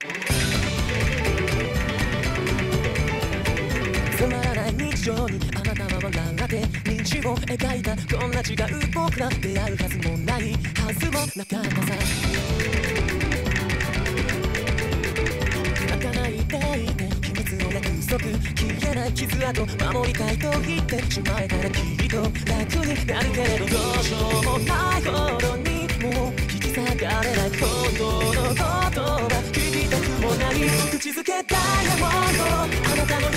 つまらない日常にあなたは笑って日を描いたこんな違う僕ら出会うはずもないはずもなかったさ。泣かないでいて秘密の約束消えない傷跡守りたいと言ってしまえたらきっと楽になるけれどどうしようもないほどにもう引き裂かれ。る口づけダイヤモンドあなたの